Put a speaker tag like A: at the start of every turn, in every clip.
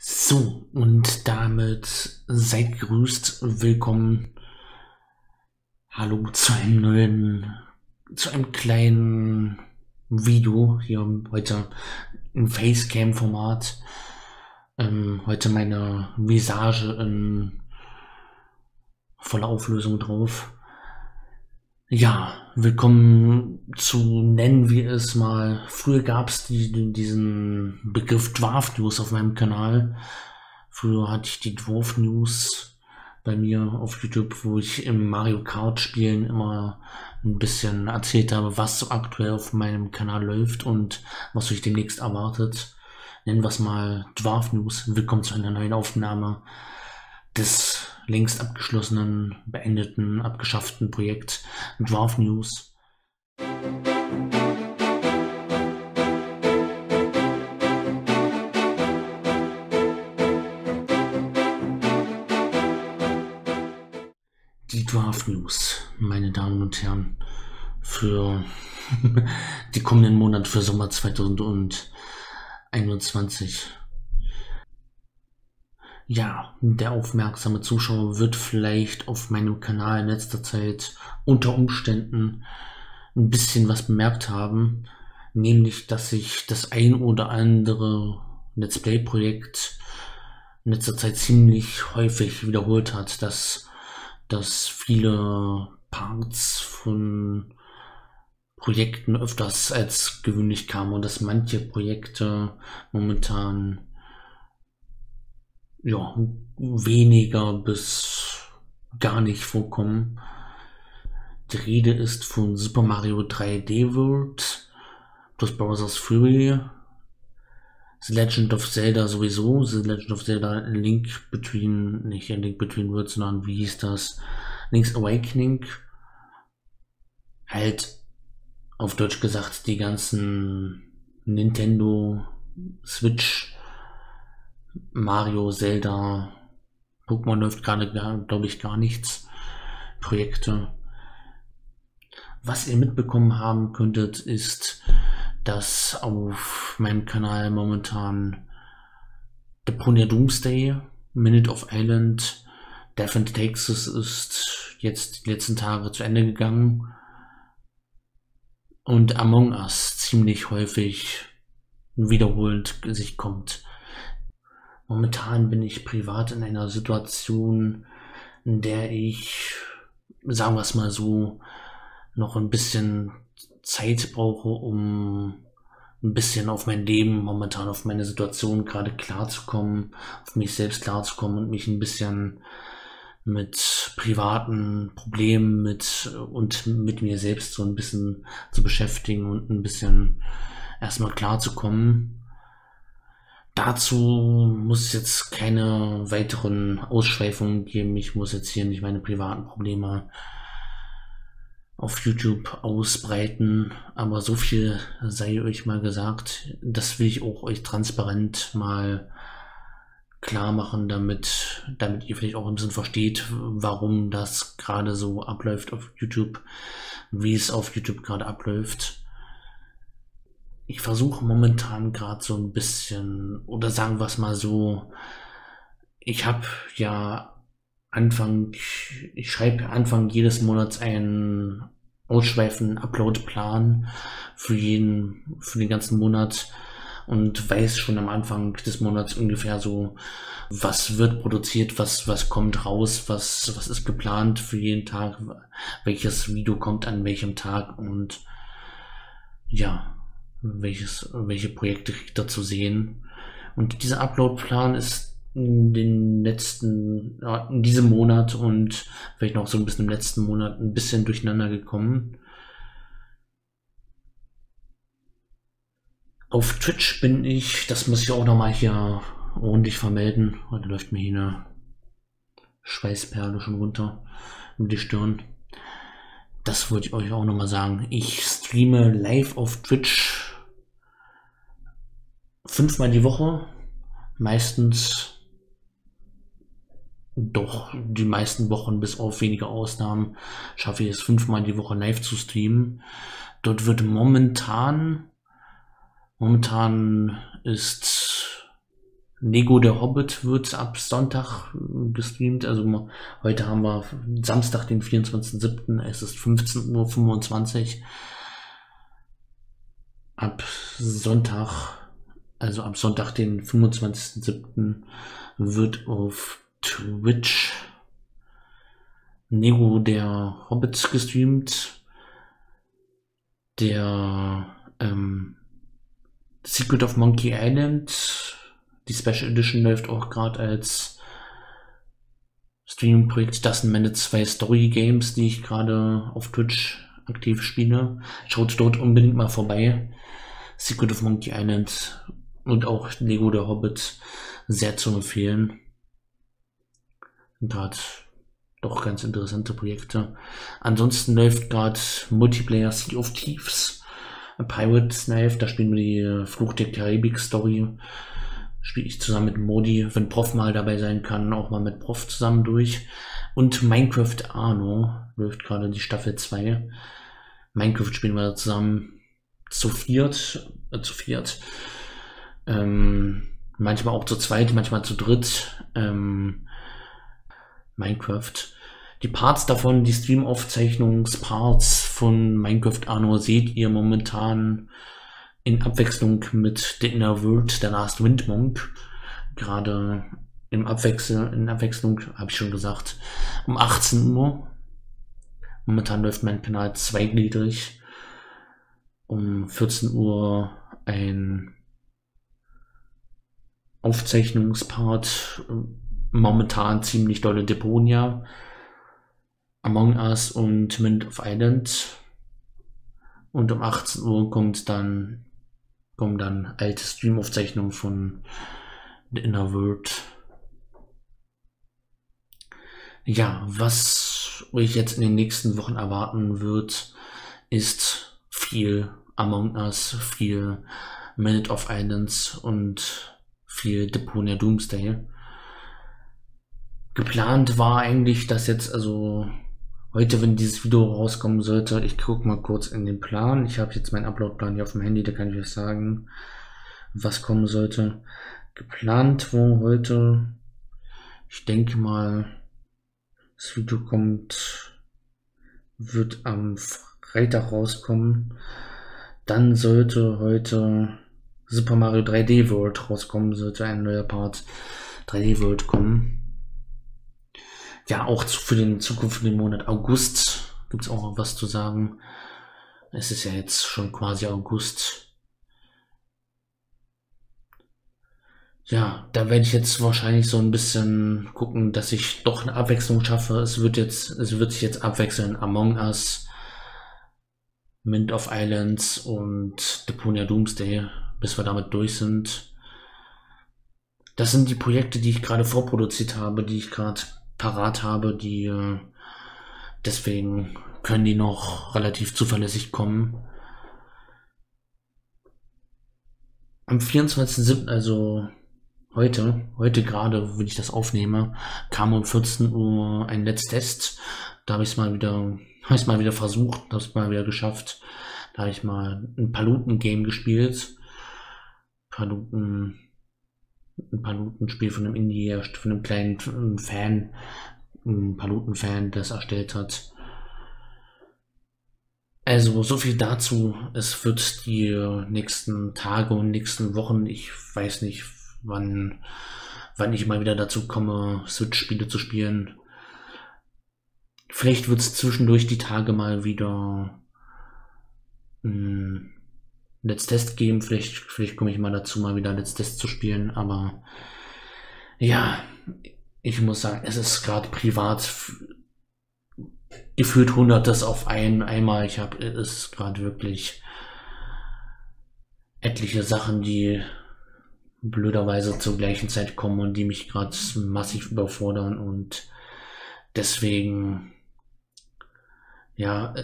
A: So, und damit seid grüßt, willkommen. Hallo zu einem neuen, zu einem kleinen Video hier heute im Facecam-Format. Ähm, heute meine Visage in voller Auflösung drauf. Ja, willkommen zu nennen wir es mal. Früher gab es die, diesen Begriff Dwarf News auf meinem Kanal. Früher hatte ich die Dwarf News bei mir auf YouTube, wo ich im Mario Kart Spielen immer ein bisschen erzählt habe, was so aktuell auf meinem Kanal läuft und was euch demnächst erwartet. Nennen wir es mal Dwarf News. Willkommen zu einer neuen Aufnahme des längst abgeschlossenen, beendeten, abgeschafften Projekt Dwarf News. Die Dwarf News, meine Damen und Herren, für die kommenden Monate für Sommer 2021. Ja, der aufmerksame Zuschauer wird vielleicht auf meinem Kanal in letzter Zeit unter Umständen ein bisschen was bemerkt haben, nämlich dass sich das ein oder andere Let's Play Projekt in letzter Zeit ziemlich häufig wiederholt hat, dass, dass viele Parts von Projekten öfters als gewöhnlich kamen und dass manche Projekte momentan ja, weniger bis gar nicht vorkommen. Die Rede ist von Super Mario 3D World, plus Bowser's Fury, The Legend of Zelda sowieso, The Legend of Zelda Link Between, nicht Link Between Worlds, sondern wie hieß das? Link's Awakening. Halt, auf Deutsch gesagt, die ganzen Nintendo Switch Mario, Zelda, Pokémon läuft gerade, glaube ich, gar nichts. Projekte. Was ihr mitbekommen haben könntet, ist, dass auf meinem Kanal momentan Deponia Doomsday, Minute of Island, Death and Texas ist jetzt die letzten Tage zu Ende gegangen. Und Among Us ziemlich häufig wiederholend sich kommt. Momentan bin ich privat in einer Situation, in der ich, sagen wir es mal so, noch ein bisschen Zeit brauche, um ein bisschen auf mein Leben, momentan auf meine Situation gerade klarzukommen, auf mich selbst klarzukommen und mich ein bisschen mit privaten Problemen mit und mit mir selbst so ein bisschen zu beschäftigen und ein bisschen erstmal klarzukommen Dazu muss es jetzt keine weiteren Ausschweifungen geben. Ich muss jetzt hier nicht meine privaten Probleme auf YouTube ausbreiten. Aber so viel sei euch mal gesagt. Das will ich auch euch transparent mal klar machen, damit, damit ihr vielleicht auch ein bisschen versteht, warum das gerade so abläuft auf YouTube, wie es auf YouTube gerade abläuft ich versuche momentan gerade so ein bisschen, oder sagen wir es mal so, ich habe ja Anfang, ich schreibe Anfang jedes Monats einen ausschweifenden Upload-Plan für jeden, für den ganzen Monat und weiß schon am Anfang des Monats ungefähr so, was wird produziert, was, was kommt raus, was, was ist geplant für jeden Tag, welches Video kommt an welchem Tag und ja, welches, welche Projekte kriegt er zu sehen. Und dieser Upload-Plan ist in den letzten, in diesem Monat und vielleicht noch so ein bisschen im letzten Monat ein bisschen durcheinander gekommen. Auf Twitch bin ich, das muss ich auch nochmal hier ordentlich vermelden. Heute läuft mir hier eine Schweißperle schon runter über die Stirn. Das wollte ich euch auch nochmal sagen. Ich streame live auf Twitch fünfmal die Woche, meistens doch die meisten Wochen bis auf wenige Ausnahmen schaffe ich es fünfmal die Woche live zu streamen. Dort wird momentan, momentan ist Lego der Hobbit wird ab Sonntag gestreamt. Also heute haben wir Samstag, den 24.07. Es ist 15.25 Uhr. Ab Sonntag, also ab Sonntag, den 25.07. wird auf Twitch Nego der Hobbit gestreamt. Der ähm, Secret of Monkey Island, die Special Edition läuft auch gerade als Streaming-Projekt. Das sind meine zwei Story-Games, die ich gerade auf Twitch aktiv spiele. Schaut dort unbedingt mal vorbei. Secret of Monkey Island und auch Lego der Hobbit sehr zu empfehlen. Gerade doch ganz interessante Projekte. Ansonsten läuft gerade Multiplayer Sea of Thieves, Pirate's Knife, da spielen wir die äh, Fluch der Karibik Story. Spiele ich zusammen mit Modi, wenn Prof mal dabei sein kann, auch mal mit Prof zusammen durch. Und Minecraft Arno läuft gerade die Staffel 2. Minecraft spielen wir zusammen zu viert, äh, zu viert. Ähm, manchmal auch zu zweit, manchmal zu dritt. Ähm, Minecraft. Die Parts davon, die Stream-Aufzeichnungsparts von Minecraft Arno seht ihr momentan in Abwechslung mit The Inner World, der Last Wind Monk. Gerade im Abwechsel, in Abwechslung, habe ich schon gesagt, um 18 Uhr. Momentan läuft mein Kanal zweigliedrig. Um 14 Uhr ein Aufzeichnungspart momentan ziemlich dolle Deponia, Among Us und Mint of Island. Und um 18 Uhr kommt dann, kommen dann alte Streamaufzeichnungen von The Inner World. Ja, was euch jetzt in den nächsten Wochen erwarten wird, ist viel Among Us, viel Minute of Islands und viel Deponia Doomsday. Geplant war eigentlich, dass jetzt, also heute, wenn dieses Video rauskommen sollte, ich gucke mal kurz in den Plan. Ich habe jetzt meinen Uploadplan hier auf dem Handy, da kann ich euch sagen, was kommen sollte. Geplant war heute, ich denke mal, das Video kommt, wird am Freitag rauskommen. Dann sollte heute Super Mario 3D World rauskommen, sollte ein neuer Part 3D World kommen ja, auch für den zukünftigen Monat August gibt es auch was zu sagen. Es ist ja jetzt schon quasi August. Ja, da werde ich jetzt wahrscheinlich so ein bisschen gucken, dass ich doch eine Abwechslung schaffe. Es wird jetzt, es wird sich jetzt abwechseln Among Us, Mint of Islands und Deponia Doomsday, bis wir damit durch sind. Das sind die Projekte, die ich gerade vorproduziert habe, die ich gerade parat habe, die äh, deswegen können die noch relativ zuverlässig kommen. Am 24.07., also heute, heute gerade, wenn ich das aufnehme, kam um 14 Uhr ein Let's Test. Da habe ich es mal wieder, habe ich mal wieder versucht, habe es mal wieder geschafft. Da habe ich mal ein Paluten-Game gespielt. Paluten ein Paluten-Spiel von einem Indie, von einem kleinen Fan, ein Paluten-Fan, das erstellt hat. Also so viel dazu. Es wird die nächsten Tage und nächsten Wochen, ich weiß nicht, wann, wann ich mal wieder dazu komme, Switch-Spiele zu spielen. Vielleicht wird es zwischendurch die Tage mal wieder hm, Let's Test geben. Vielleicht, vielleicht komme ich mal dazu, mal wieder Let's Test zu spielen. Aber ja, ich muss sagen, es ist gerade privat gefühlt hundertes auf ein, einmal. Ich habe es gerade wirklich etliche Sachen, die blöderweise zur gleichen Zeit kommen und die mich gerade massiv überfordern und deswegen ja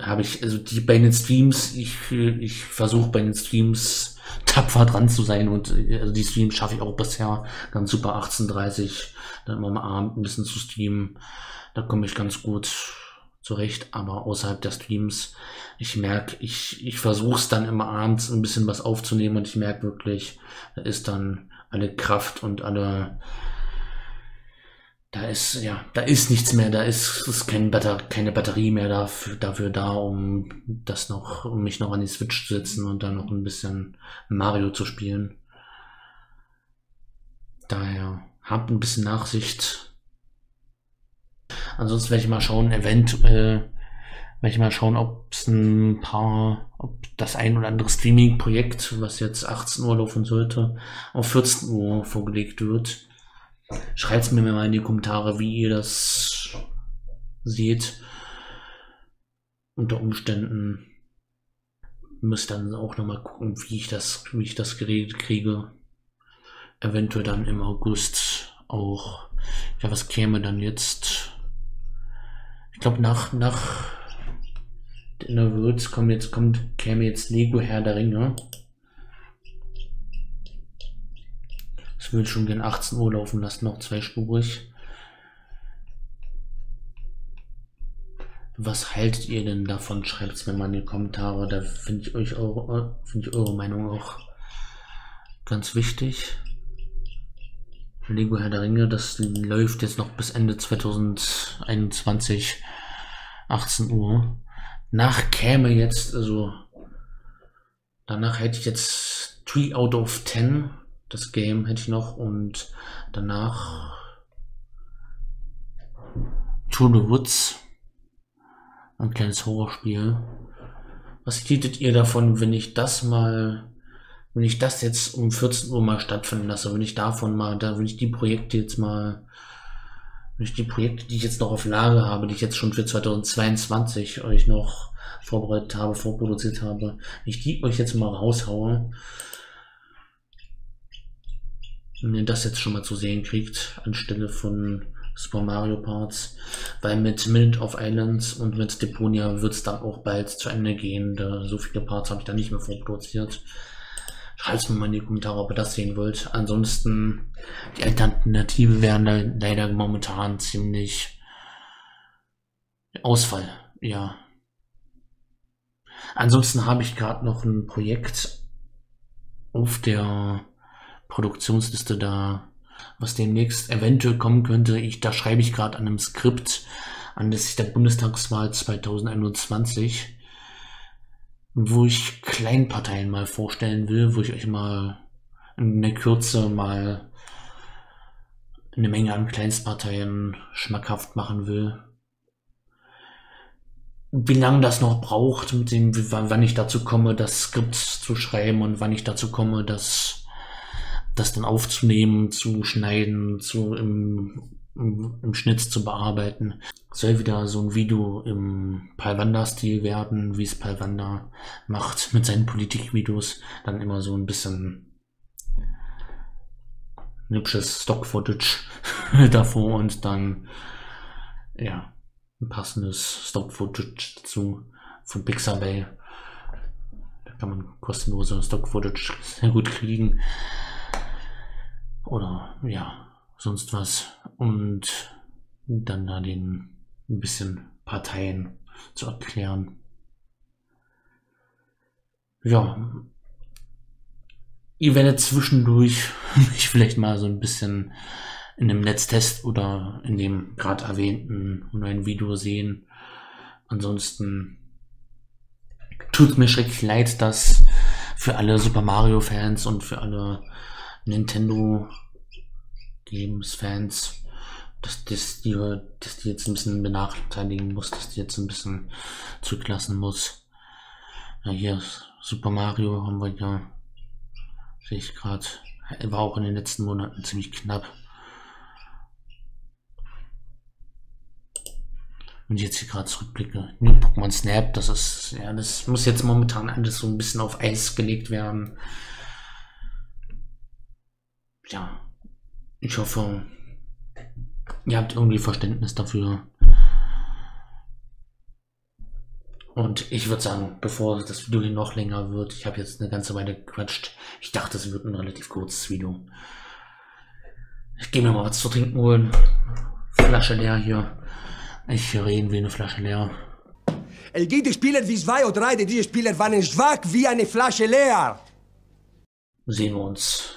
A: habe ich, also die bei den Streams, ich, ich versuche bei den Streams tapfer dran zu sein und also die Streams schaffe ich auch bisher ganz super 18.30 dann immer am Abend ein bisschen zu streamen. Da komme ich ganz gut zurecht, aber außerhalb der Streams, ich merke, ich, ich versuche es dann immer abends ein bisschen was aufzunehmen und ich merke wirklich, da ist dann alle Kraft und alle da ist, ja, da ist nichts mehr, da ist, ist kein Batter, keine Batterie mehr dafür, dafür da, um das noch, um mich noch an die Switch zu setzen und dann noch ein bisschen Mario zu spielen. Daher habt ein bisschen Nachsicht. Ansonsten werde ich mal schauen, eventuell werde ich mal schauen, ob es ein paar, ob das ein oder andere Streaming-Projekt, was jetzt 18 Uhr laufen sollte, auf 14 Uhr vorgelegt wird. Schreibt mir mal in die Kommentare, wie ihr das seht. Unter Umständen müsst dann auch nochmal gucken, wie ich das, wie ich das geregelt kriege. Eventuell dann im August auch. Ja, was käme dann jetzt? Ich glaube nach nach Dinner Worlds kommt jetzt kommt käme jetzt Lego Herr der Ringe. Ich würde schon gern 18 Uhr laufen lassen, noch zweispurig. Was haltet ihr denn davon? Schreibt es mir mal in die Kommentare. Da finde ich euch eure, finde ich eure Meinung auch ganz wichtig. Lego Herr der Ringe, das läuft jetzt noch bis Ende 2021, 18 Uhr. Nach käme jetzt, also danach hätte ich jetzt 3 out of 10 das Game hätte ich noch und danach To the Woods. Ein kleines Horrorspiel. Was tietet ihr davon, wenn ich das mal, wenn ich das jetzt um 14 Uhr mal stattfinden lasse, wenn ich davon mal, da wenn ich die Projekte jetzt mal, wenn ich die Projekte, die ich jetzt noch auf Lage habe, die ich jetzt schon für 2022 euch noch vorbereitet habe, vorproduziert habe, wenn ich die euch jetzt mal raushaue, wenn ihr das jetzt schon mal zu sehen kriegt, anstelle von Super Mario Parts, weil mit Minute of Islands und mit Deponia wird es dann auch bald zu Ende gehen. Da, so viele Parts habe ich da nicht mehr vorproduziert. Schreibt mir mal in die Kommentare, ob ihr das sehen wollt. Ansonsten, die Alternative wären leider momentan ziemlich Ausfall, ja. Ansonsten habe ich gerade noch ein Projekt auf der Produktionsliste da, was demnächst eventuell kommen könnte. Ich, da schreibe ich gerade an einem Skript anlässlich der Bundestagswahl 2021, wo ich Kleinparteien mal vorstellen will, wo ich euch mal in der Kürze mal eine Menge an Kleinstparteien schmackhaft machen will. Wie lange das noch braucht, mit dem, wann ich dazu komme, das Skript zu schreiben und wann ich dazu komme, das das dann aufzunehmen, zu schneiden, zu im, im, im Schnitt zu bearbeiten. Soll wieder so ein Video im Palwanda-Stil werden, wie es Palwanda macht mit seinen Politikvideos. Dann immer so ein bisschen hübsches Stock-Footage davor und dann ja ein passendes Stock-Footage dazu von Pixabay. Da kann man kostenlose Stock-Footage sehr gut kriegen oder ja, sonst was. Und dann da den ein bisschen Parteien zu erklären. Ja, ihr werdet zwischendurch mich vielleicht mal so ein bisschen in dem Netztest oder in dem gerade erwähnten neuen Video sehen. Ansonsten tut mir schrecklich leid, dass für alle Super Mario Fans und für alle Nintendo Games Fans, dass, dass, die, dass die jetzt ein bisschen benachteiligen muss, dass die jetzt ein bisschen zurücklassen muss. Ja, hier Super Mario haben wir ja, sehe ich gerade, war auch in den letzten Monaten ziemlich knapp. Wenn ich jetzt hier gerade zurückblicke, New Pokémon Snap, das ist, ja, das muss jetzt momentan alles so ein bisschen auf Eis gelegt werden ja, ich hoffe, ihr habt irgendwie Verständnis dafür. Und ich würde sagen, bevor das Video hier noch länger wird, ich habe jetzt eine ganze Weile gequatscht. Ich dachte, es wird ein relativ kurzes Video. Ich gehe mir mal was zu trinken holen. Flasche leer hier. Ich rede wie eine Flasche leer.
B: Es gibt Spieler wie zwei oder drei, diese Spieler waren schwach wie eine Flasche leer.
A: Sehen wir uns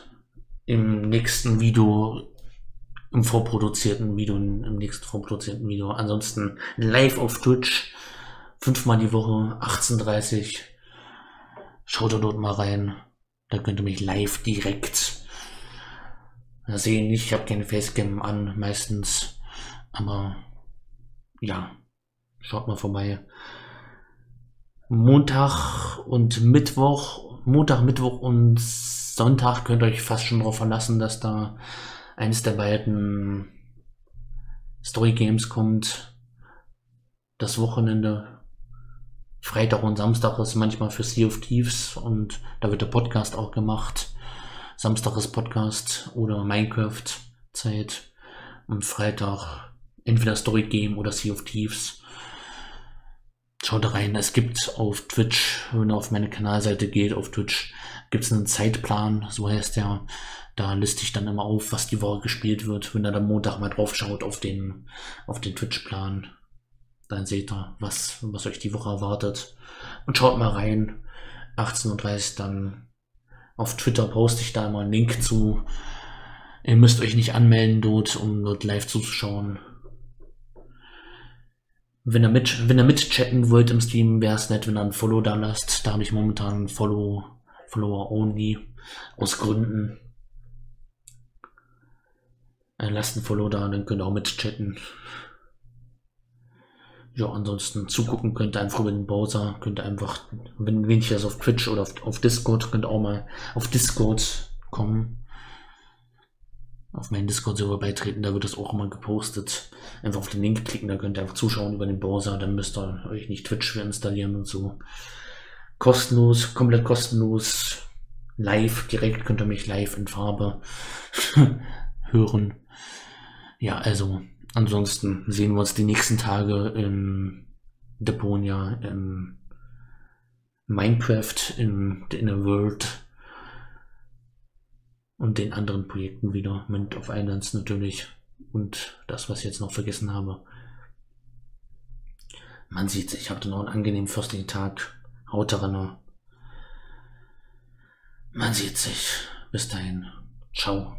A: im nächsten Video, im vorproduzierten Video, im nächsten vorproduzierten Video. Ansonsten live auf Twitch, fünfmal die Woche, 18.30 Schaut dort mal rein. Da könnt ihr mich live direkt sehen. Ich habe keine Facecam an, meistens. Aber ja, schaut mal vorbei. Montag und Mittwoch, Montag, Mittwoch und Sonntag könnt ihr euch fast schon darauf verlassen, dass da eines der beiden Story Games kommt. Das Wochenende. Freitag und Samstag ist manchmal für Sea of Thieves und da wird der Podcast auch gemacht. Samstag ist Podcast oder Minecraft Zeit und Freitag entweder Story Game oder Sea of Thieves. Schaut rein, es gibt auf Twitch, wenn ihr auf meine Kanalseite geht, auf Twitch gibt es einen Zeitplan, so heißt der. Da liste ich dann immer auf, was die Woche gespielt wird. Wenn ihr dann Montag mal drauf schaut auf den, auf den Twitch-Plan, dann seht ihr, was, was euch die Woche erwartet. Und schaut mal rein. 18.30 Uhr dann auf Twitter poste ich da immer einen Link zu. Ihr müsst euch nicht anmelden dort, um dort live zuzuschauen. Wenn ihr, mit, wenn ihr mitchatten wollt im Stream, wäre es nett, wenn ihr ein Follow da lasst. Da habe ich momentan Follow, Follower only. Aus Gründen. Äh, lasst ein Follow da, dann könnt ihr auch mitchatten. Ja, ansonsten zugucken könnt ihr einfach über den Browser, könnt ihr einfach, wenn, wenn ich das auf Twitch oder auf, auf Discord, könnt ihr auch mal auf Discord kommen auf meinen Discord-Server beitreten, da wird das auch immer gepostet. Einfach auf den Link klicken, da könnt ihr einfach zuschauen über den Browser, dann müsst ihr euch nicht Twitch installieren und so. Kostenlos, komplett kostenlos, live, direkt könnt ihr mich live in Farbe hören. Ja, also, ansonsten sehen wir uns die nächsten Tage in Deponia, in Minecraft, in The Inner World und den anderen Projekten wieder. Mint of Islands natürlich und das, was ich jetzt noch vergessen habe. Man sieht sich, habt noch einen angenehmen fürstlichen Tag. Haut darin. Man sieht sich. Bis dahin. Ciao.